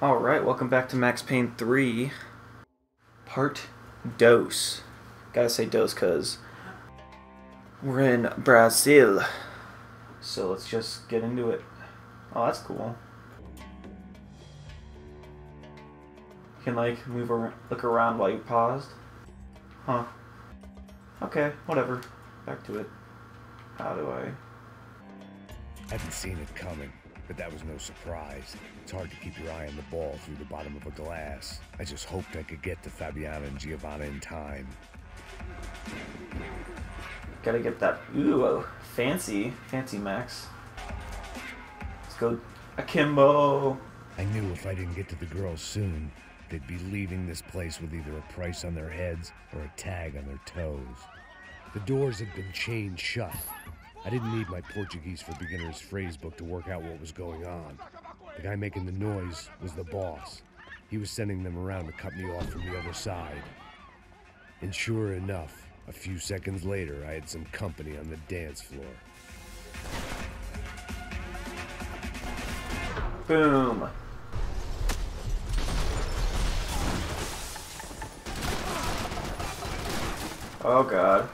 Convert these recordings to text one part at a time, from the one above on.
Alright, welcome back to Max Payne 3, part dos. Gotta say dos because we're in Brazil. So let's just get into it. Oh, that's cool. You can like move around, look around while you paused. Huh. Okay, whatever. Back to it. How do I... I haven't seen it coming, but that was no surprise. It's hard to keep your eye on the ball through the bottom of a glass. I just hoped I could get to Fabiana and Giovanna in time. Gotta get that. Ooh, oh, fancy. Fancy Max. Let's go akimbo. I knew if I didn't get to the girls soon, they'd be leaving this place with either a price on their heads or a tag on their toes. The doors had been chained shut. I didn't need my Portuguese for Beginners phrase book to work out what was going on. The guy making the noise was the boss. He was sending them around to cut me off from the other side. And sure enough, a few seconds later, I had some company on the dance floor. Boom. Oh god.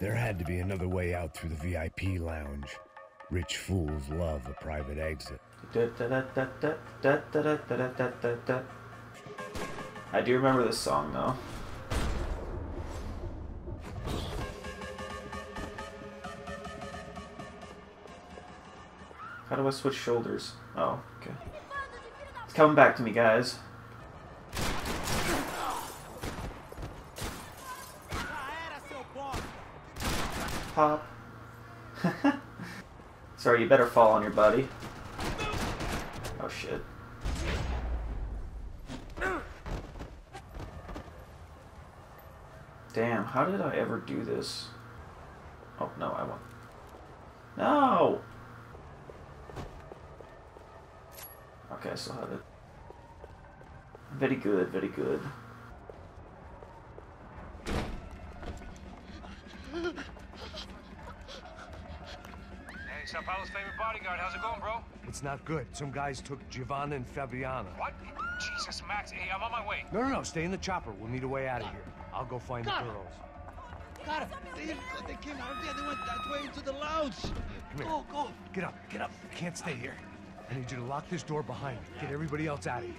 There had to be another way out through the VIP lounge. Rich fools love a private exit. I do remember this song though. How do I switch shoulders? Oh, okay. It's coming back to me, guys. Pop. Sorry, you better fall on your buddy. Oh shit. Damn, how did I ever do this? Oh, no, I won't. No! Okay, I still have it. Very good, very good. Hey, Sao favorite bodyguard. How's it going, bro? It's not good. Some guys took Giovanna and Fabiana. What? Jesus, Max. Hey, I'm on my way. No, no, no. Stay in the chopper. We'll need a way out of here. I'll go find the girls. Cara, they, they came out of there. They went that way into the lounge. Come here. Go, go. Get up. Get up. You can't stay here. I need you to lock this door behind you. Get everybody else out of here.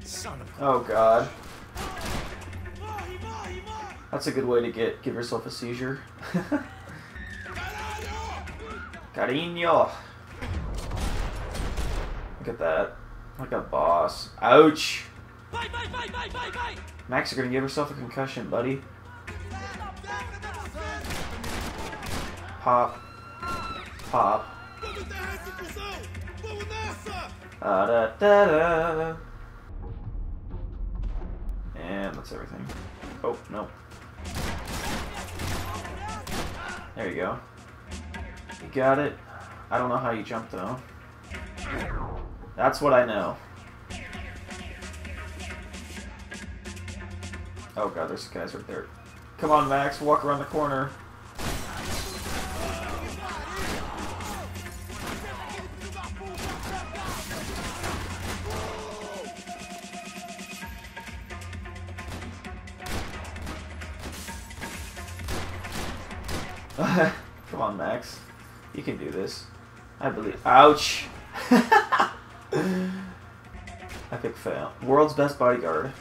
Son of a... Oh god. That's a good way to get give yourself a seizure. Carino. Look at that. Like a boss. Ouch. Max, you're gonna give yourself a concussion, buddy. Pop. Pop. Ah, da, da, da. And that's everything. Oh, no. There you go. You got it. I don't know how you jump, though. That's what I know. Oh god, there's guys right there. Come on, Max, walk around the corner. I believe. Ouch! Epic fail. World's best bodyguard.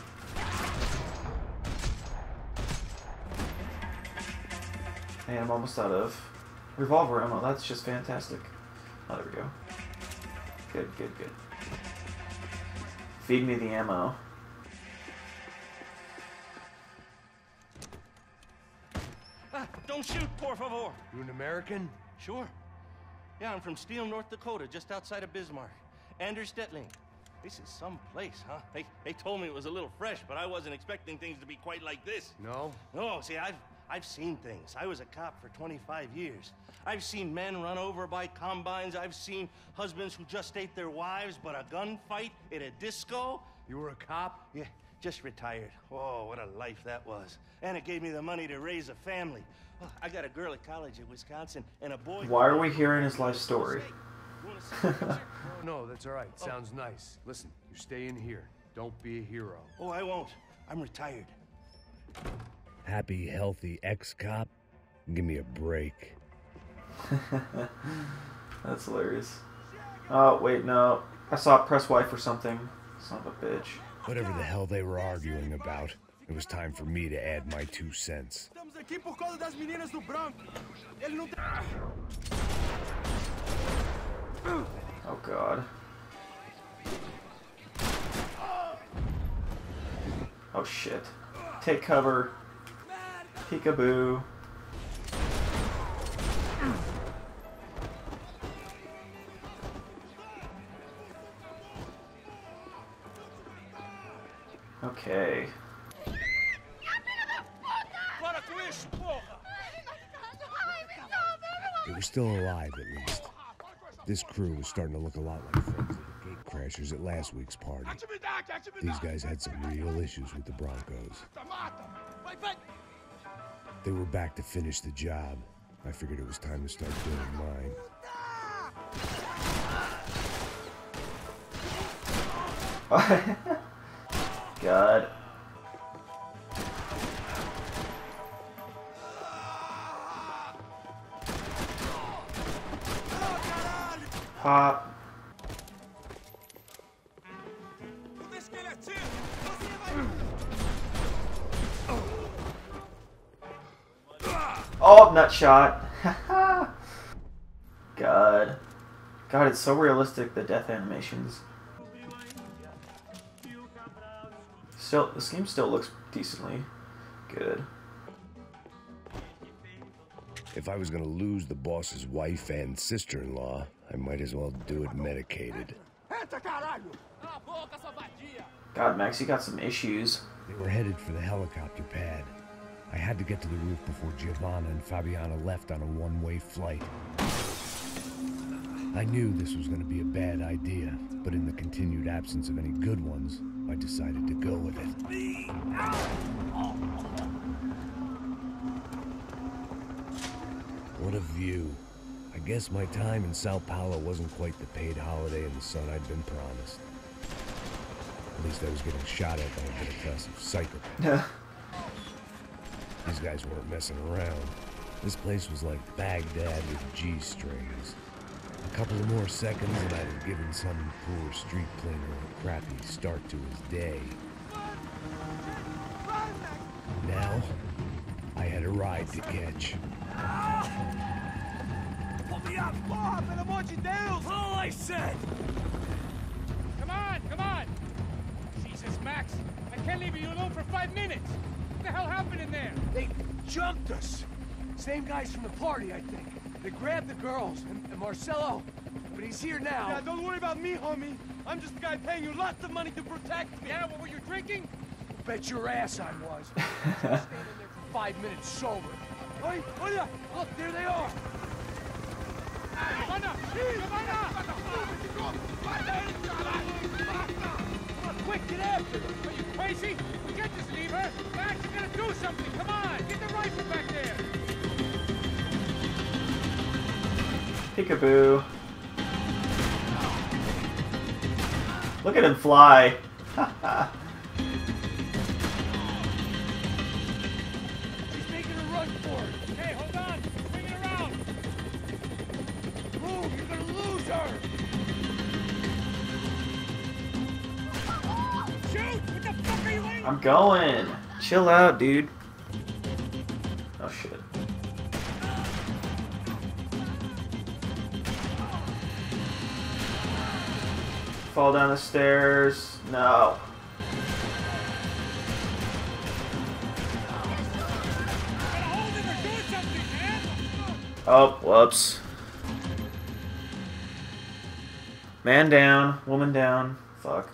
And I'm almost out of revolver ammo. That's just fantastic. Oh, there we go. Good, good, good. Feed me the ammo. Ah, don't shoot, por favor. You an American? Sure. Yeah, I'm from Steele, North Dakota, just outside of Bismarck. Anders Detling. This is some place, huh? They, they told me it was a little fresh, but I wasn't expecting things to be quite like this. No? No, see, I've, I've seen things. I was a cop for 25 years. I've seen men run over by combines. I've seen husbands who just ate their wives, but a gunfight at a disco. You were a cop? Yeah, Just retired. Oh, what a life that was. And it gave me the money to raise a family. Oh, I got a girl at college at Wisconsin and a boy. Why are we hearing his life story? You wanna see a picture? No, that's all right. Oh. Sounds nice. Listen, you stay in here. Don't be a hero. oh, I won't. I'm retired. Happy, healthy ex-cop? Give me a break. That's hilarious. Oh, wait, no. I saw press Y for something. Son of a bitch. Whatever the hell they were arguing about, it was time for me to add my two cents. Oh, God. Oh, shit. Take cover. Peekaboo. Still alive, at least. This crew was starting to look a lot like friends of the gate crashers at last week's party. These guys had some real issues with the Brancos. They were back to finish the job. I figured it was time to start doing mine. God. Pop. Oh, nut shot. God. God, it's so realistic, the death animations. Still, this game still looks decently If I was gonna lose the boss's wife and sister-in-law, I might as well do it medicated. Entra, caralho! Cala a boca, sua vadia! God, Max, you got some issues. They were headed for the helicopter pad. I had to get to the roof before Giovanna and Fabiana left on a one-way flight. I knew this was going to be a bad idea, but in the continued absence of any good ones, I decided to go with it. What a view. I guess my time in Sao Paulo wasn't quite the paid holiday in the sun I'd been promised. At least I was getting shot at by a middle class of psychopaths. These guys weren't messing around. This place was like Baghdad with G strings. A couple of more seconds and I'd have given some poor street cleaner a crappy start to his day. Now, I a ride to catch. Pull me up! Porra, pelo amor de Deus! All I said! Come on, come on! Jesus, Max, I can't leave you alone for five minutes. What the hell happened in there? They jumped us! Same guys from the party, I think. They grabbed the girls, and, and Marcelo, but he's here now. Yeah, don't worry about me, homie. I'm just the guy paying you lots of money to protect me. Yeah, what were you drinking? Bet your ass I was. Five minutes sober. Hey, oh yeah, look, there they are. Giovanna! Giovanna! Quick, get after them. Are you crazy? We can't just leave her. Max, you gotta do something. Come on, get the rifle back there. Peekaboo. Look at him fly. going. Chill out, dude. Oh shit. Fall down the stairs. No. Gotta hold him or do something, man! Oh, whoops. Man down, woman down. Fuck.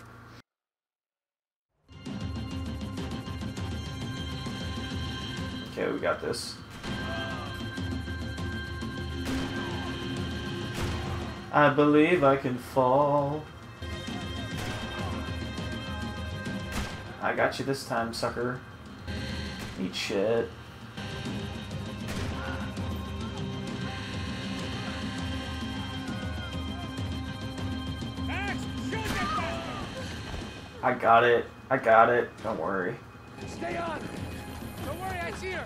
We got this. I believe I can fall. I got you this time, sucker. Eat shit. I got it. I got it. Don't worry. Stay on! Don't worry, I see her.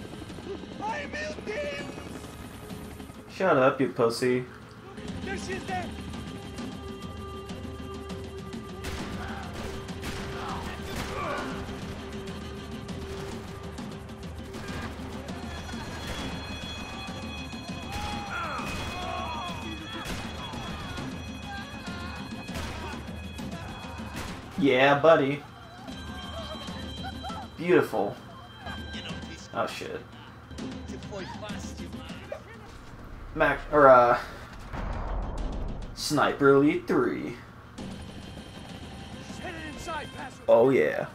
Shut up, you pussy. There she is there! Yeah, buddy. Beautiful. Oh shit. Mac or uh Sniper Elite 3. She's headed inside. Oh yeah.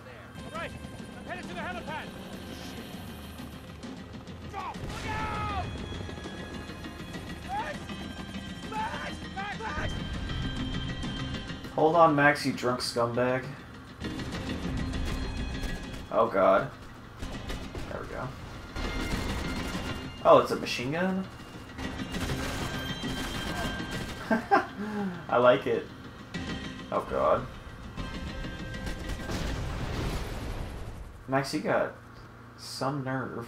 Hold on, Max, you drunk scumbag. Oh god. Oh, it's a machine gun? I like it. Oh god. Max, you got some nerve.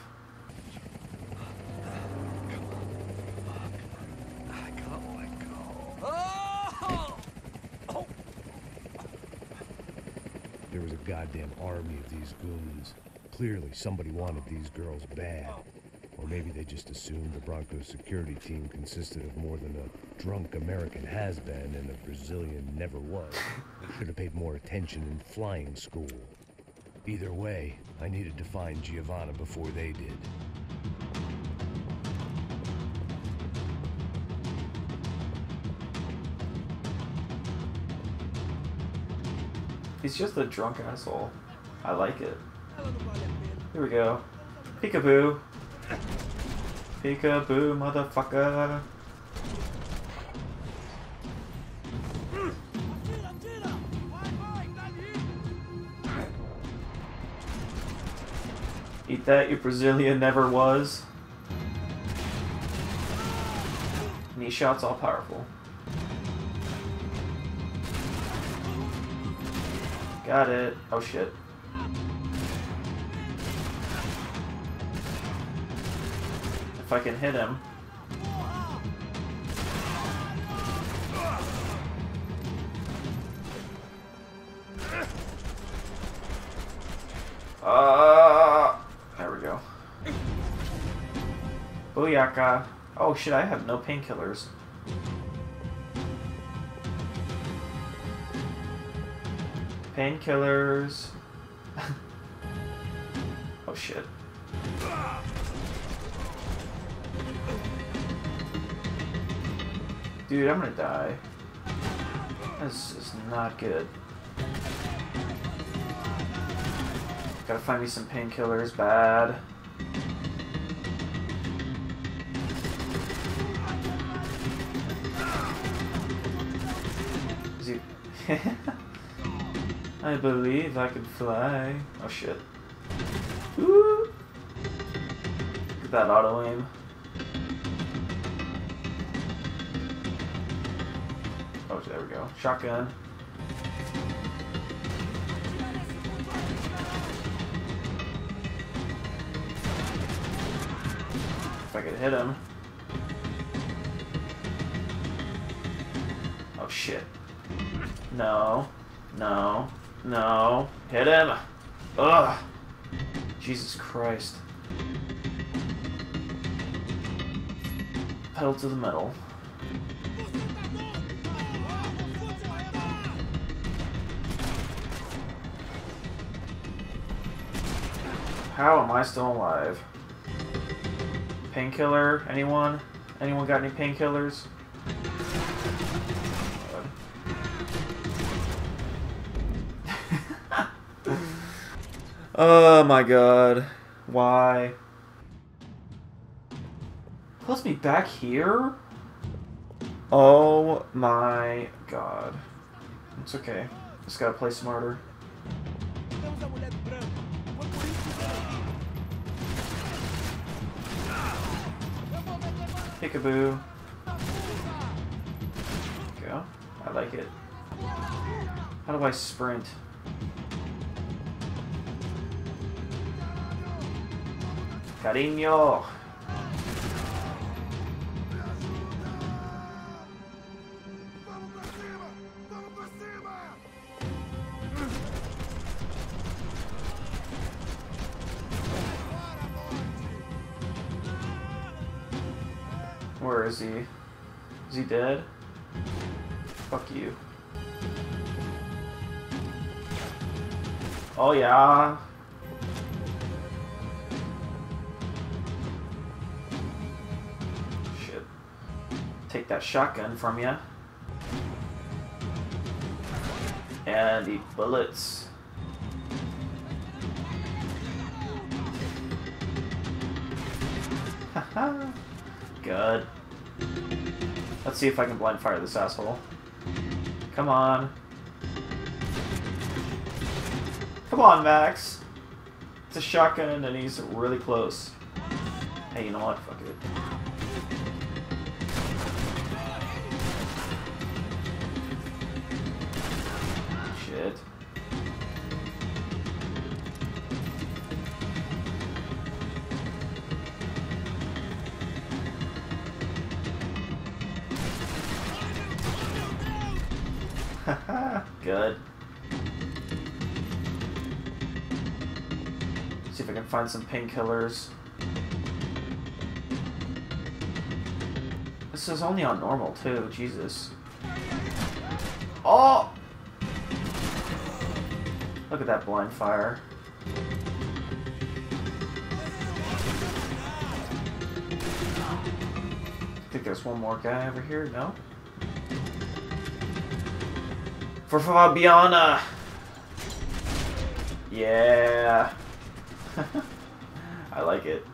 There was a goddamn army of these goons. Clearly, somebody wanted these girls bad. Or maybe they just assumed the Brancos security team consisted of more than a drunk American has-been and a Brazilian never was. Should have paid more attention in flying school. Either way, I needed to find Giovanna before they did. He's just a drunk asshole. I like it. Here we go. Peekaboo. Peekaboo, motherfucker. Eat that, you Brazilian never was. Knee shots all powerful. Got it. Oh shit. If I can hit him. Uh, there we go. Booyaka. Oh shit, I have no painkillers. Painkillers. oh shit. Dude, I'm gonna die. This is not good. Gotta find me some painkillers, bad. I believe I can fly. Oh shit. At that auto aim. Oh, there we go. Shotgun. If I could hit him. Oh shit. No. No. No. Hit him! Ugh! Jesus Christ. Pedal to the metal. How am I still alive? Painkiller? Anyone? Anyone got any painkillers? oh my god. Why? Plus me back here? Oh my god. It's okay. Just gotta play smarter. Peekaboo. Go. I like it. How do I sprint? Cariño! Is he? Is he dead? Fuck you. Oh yeah. Shit. Take that shotgun from you. And eat bullets. Haha. Good. Let's see if I can blind fire this asshole. Come on. Come on, Max. It's a shotgun and he's really close. Hey, you know what? Fuck it. Good. See if I can find some painkillers. This is only on normal too, Jesus. Oh! Look at that blind fire. I think there's one more guy over here, no? For Fabiana! Yeah! I like it.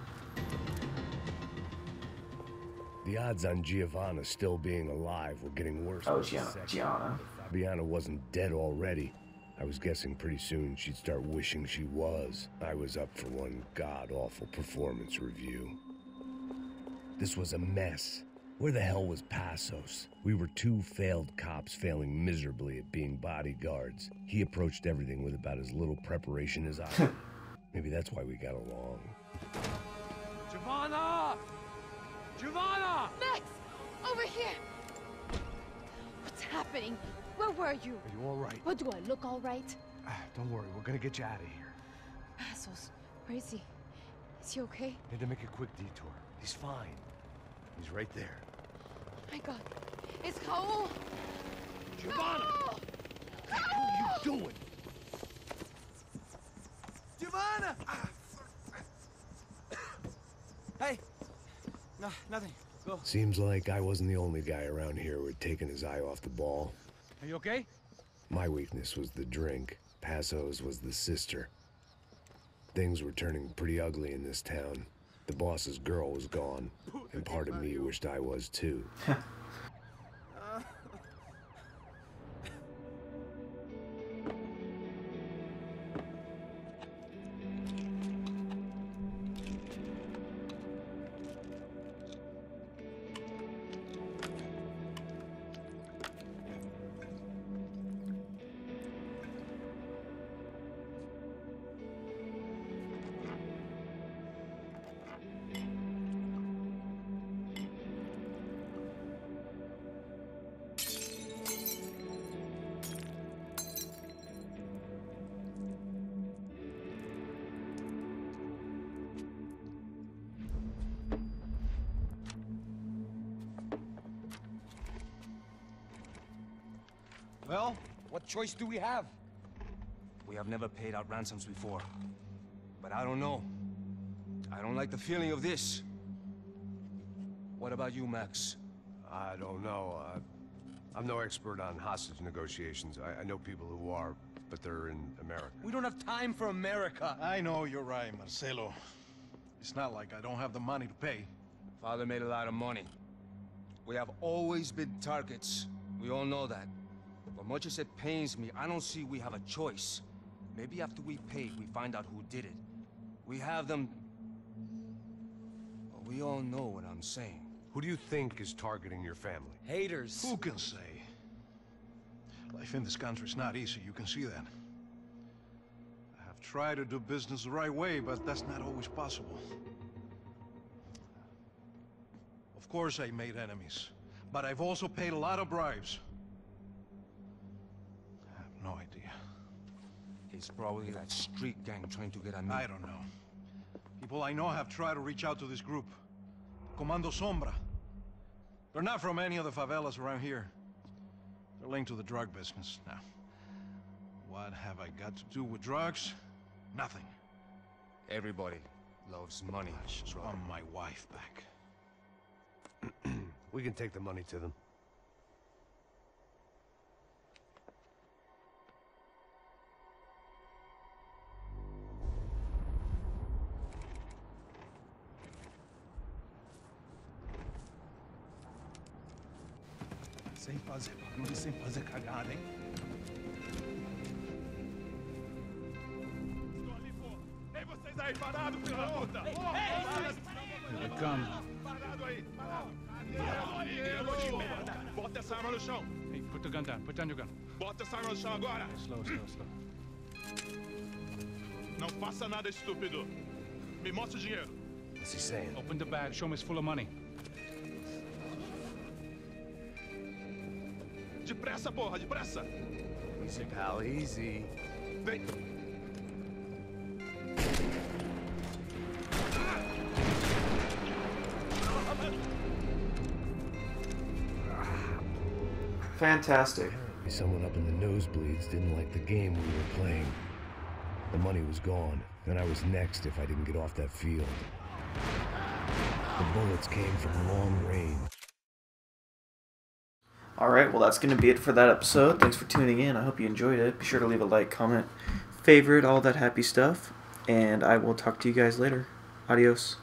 The odds on Giovanna still being alive were getting worse. Oh, Gianna. Gianna. Fabiana wasn't dead already. I was guessing pretty soon she'd start wishing she was. I was up for one god awful performance review. This was a mess. Where the hell was Passos? We were two failed cops failing miserably at being bodyguards. He approached everything with about as little preparation as I. Maybe that's why we got along. Giovanna! Giovanna! Max! Over here! What's happening? Where were you? Are you all right? What do I look all right? Ah, Don't worry, we're gonna get you out of here. Passos, where is he? Is he okay? Need to make a quick detour. He's fine. He's right there. My God. It's Raul! Giovanna! Raul! What are you doing? Giovanna! hey! No, nothing. Go. Seems like I wasn't the only guy around here who had taken his eye off the ball. Are you okay? My weakness was the drink. Passos' was the sister. Things were turning pretty ugly in this town. The boss's girl was gone, and part of me wished I was too. Well, what choice do we have? We have never paid out ransoms before. But I don't know. I don't like the feeling of this. What about you, Max? I don't know. Uh, I'm no expert on hostage negotiations. I, I know people who are, but they're in America. We don't have time for America. I know you're right, Marcelo. It's not like I don't have the money to pay. Father made a lot of money. We have always been targets. We all know that. But much as it pains me, I don't see we have a choice. Maybe after we pay, we find out who did it. We have them... But we all know what I'm saying. Who do you think is targeting your family? Haters. Who can say? Life in this country is not easy, you can see that. I have tried to do business the right way, but that's not always possible. Of course I made enemies, but I've also paid a lot of bribes. I have no idea. It's probably that street gang trying to get at me. I don't know. People I know have tried to reach out to this group. Comando Sombra. They're not from any of the favelas around here. They're linked to the drug business. Now, what have I got to do with drugs? Nothing. Everybody loves money. I just want my wife back. We can take the money to them. Sem fazer barulho, sem fazer cagada, hein? Estou ali, pô. Ei, vocês aí, parado, filho da puta! Here they come. Parado aí, parado! Diego de merda! Bota essa arma no chão! Hey, put the gun down. Put down your gun. Bota essa arma no chão agora! Slow, slow, slow. Não faça nada estúpido! Me mostra o dinheiro! What's he saying? Open the bag. Show me it's full of money. Depressa, porra, depressa! Easy, pal, easy. Vem! Fantastic. Someone up in the nosebleeds didn't like the game we were playing. The money was gone, and I was next if I didn't get off that field. The bullets came from long range. Alright, well, that's going to be it for that episode. Thanks for tuning in. I hope you enjoyed it. Be sure to leave a like, comment, favorite, all that happy stuff. And I will talk to you guys later. Adios.